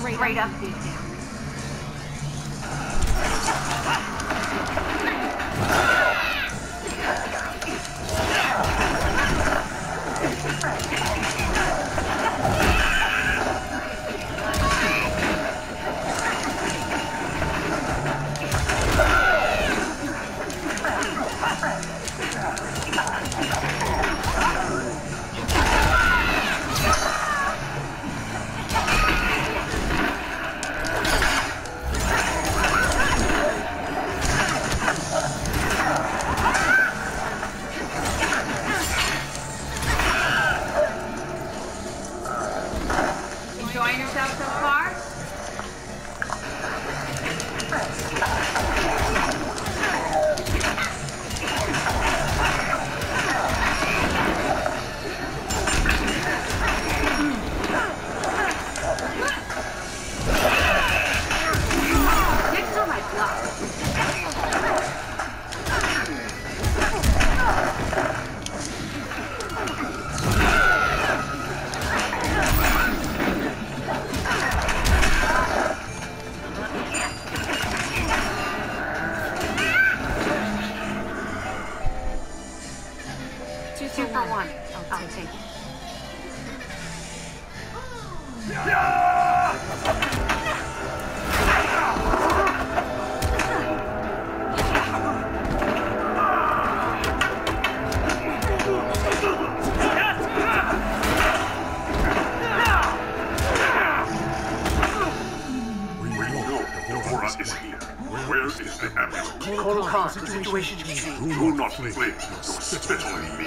straight, straight up. or one? Oh, I'll take it. Is. Where is the amulet? Call upon the situation. Do not leave. Spit on me.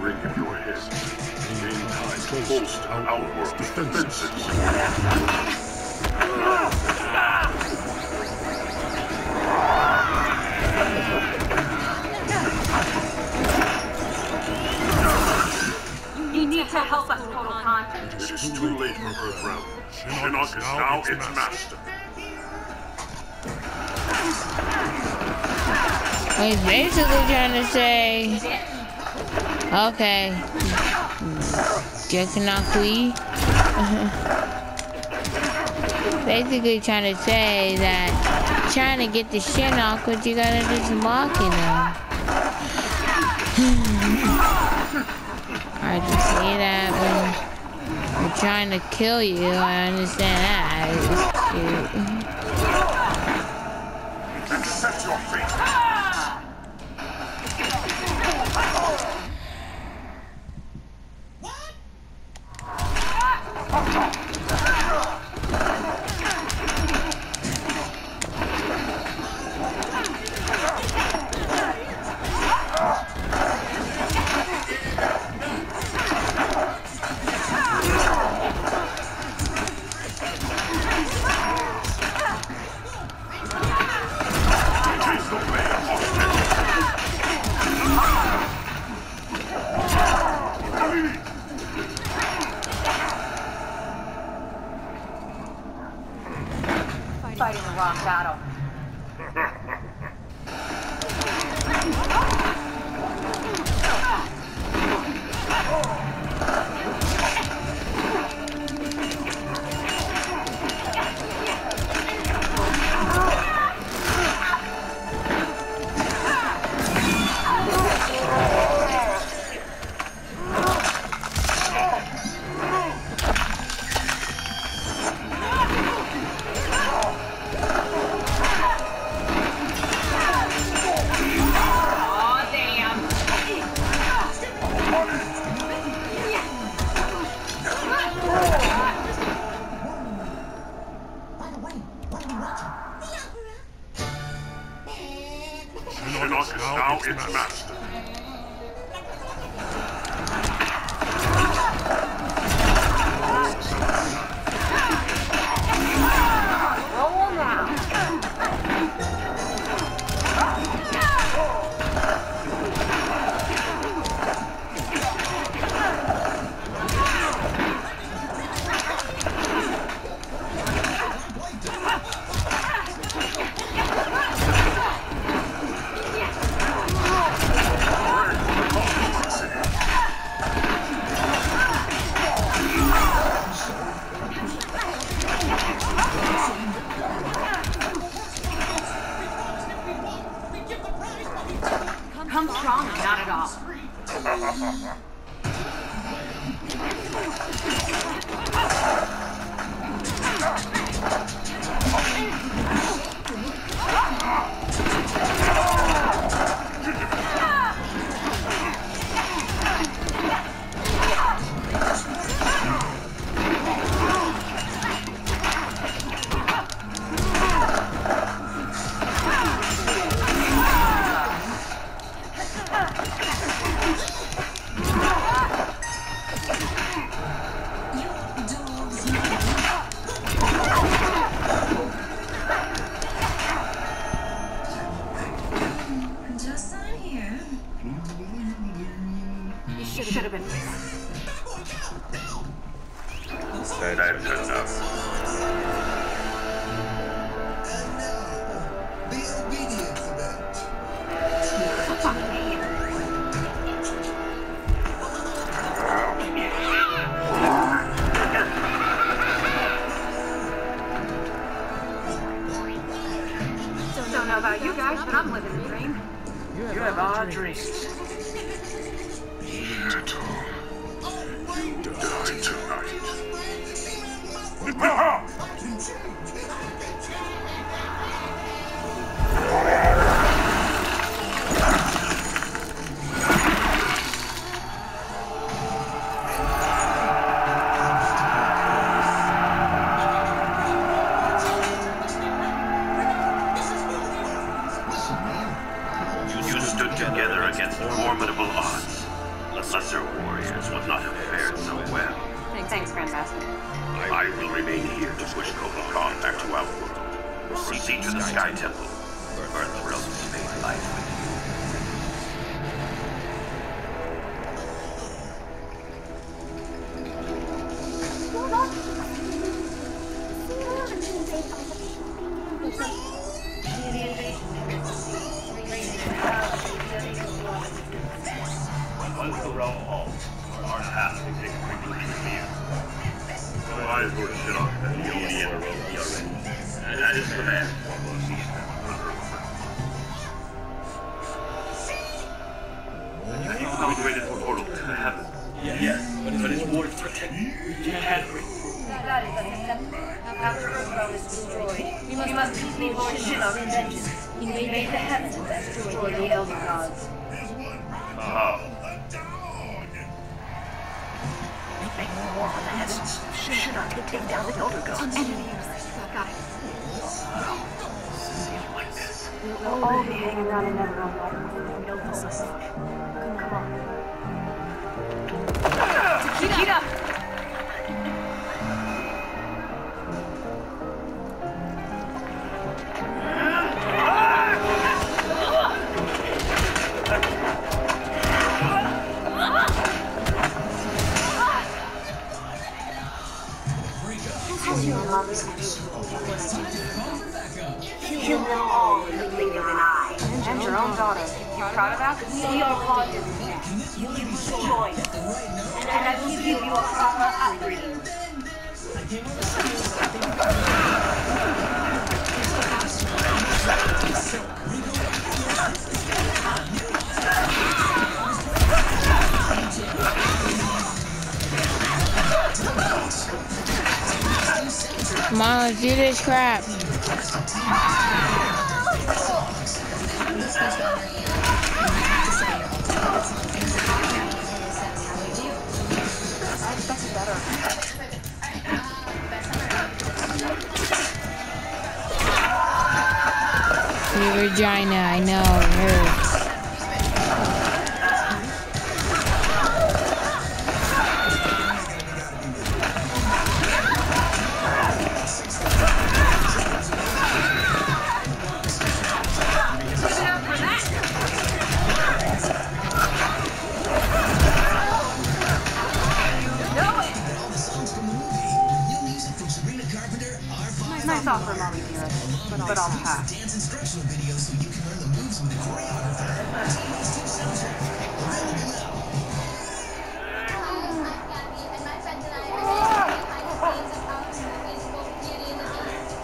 ring of your head. Gain time to bolster outward defenses. You need to help us, Kotal Kahn. It is too late for Earthrealm. Shinnok is now its master. Wait, basically trying to say... Okay. just not we. Uh-huh. Basically trying to say that trying to get the shit off, but you gotta just mock in Though I just see that when you're trying to kill you, I understand that. That's enough. The obedience event. Fuck me. Don't know about you guys, but I'm living the dream. You have odd dreams. Little. Lesser warriors would not have fared so well. Thanks, Grandmaster. I will remain here to push Kotal Kahn back to our world. Proceed to the Sky Temple. The realms made life Once the realm falls, our task will take a quick review. I is Lord Shinnok, and the only Emperor we are. And that is the man. You found a way to portal to the heaven. Yes, but, but its ward's protect you. You can't. That is unacceptable. After Earthrealm is destroyed, we must complete Lord Shinnok's vengeance. He made the heavens and destroyed the Elder Gods. Oh. Like this. We'll all be hanging around in Neverland like Build the system. Come on. Takeda! Let's do this crap. Your vagina, I know, it Nice offer, Mommy dearest, but I'll pass. Dance instructional video so you can learn the moves with a choreographer. and my friends and I are going behind the scenes of how to movies both Beauty and the Beast.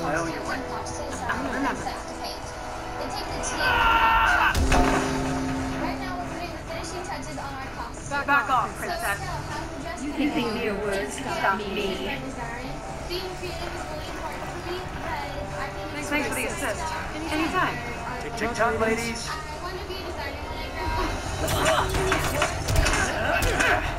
Well, you're. Remember. They take the team. Our costumes. Back off, So, princess. Stella, how you dress You for can the think role? mere words to stop me. Being creative is really important for me because I think it's Thanks for the assist. Anytime. Tick tick tock, ladies. I want to be a designer when I grow up.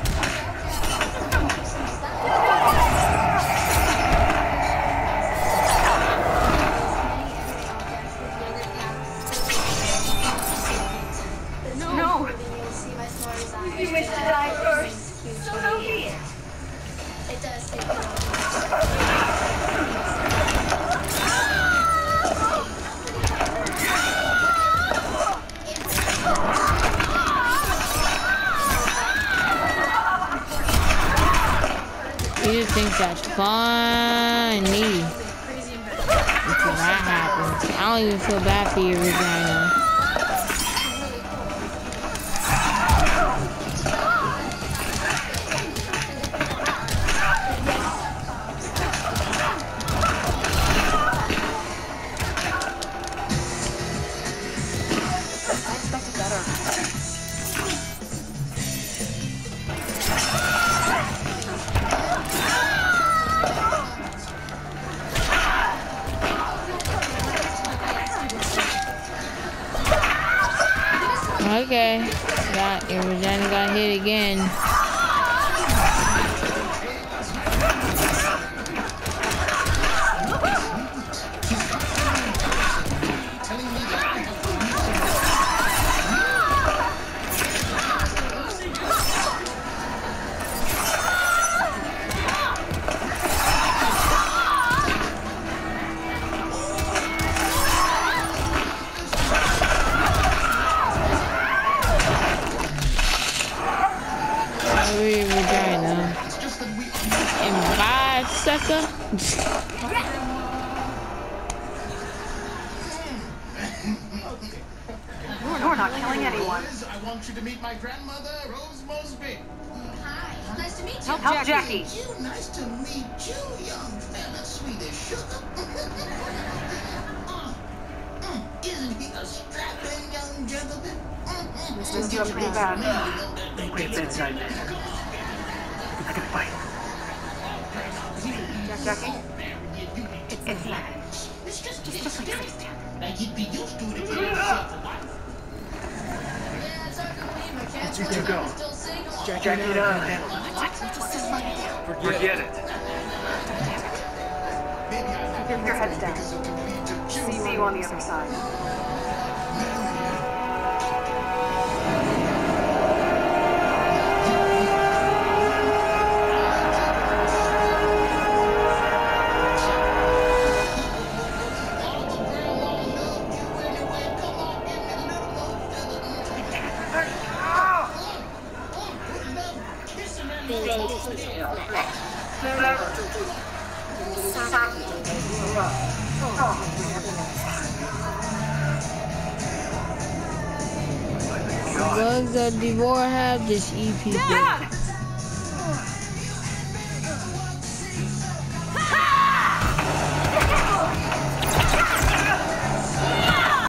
Funny. That happens. I don't even feel bad for your vagina. Okay. Got your vagina got hit again. You're not killing anyone. I want you to meet my grandmother, Rose Mosby. Hi, nice to meet you. Help, Help Jackie. You, nice to meet you, young fella, sweet as sugar. Mm, mm, Isn't he a strapping young gentleman? Mm, mm, This mm, is doing pretty bad. You know that they Wait, get bedside you. manner. Come on. I can fight. Jackie? You- you- It's not. It's just, Just, like this. Like you'd be used to it if you had yourself a wife. Yeah, it's hard to believe my cat's Here you on the other still Jack it up. Forget it. Maybe I have Your, your head's down. because it could lead to See, see you on the other side. Bugs of Devore have this EP.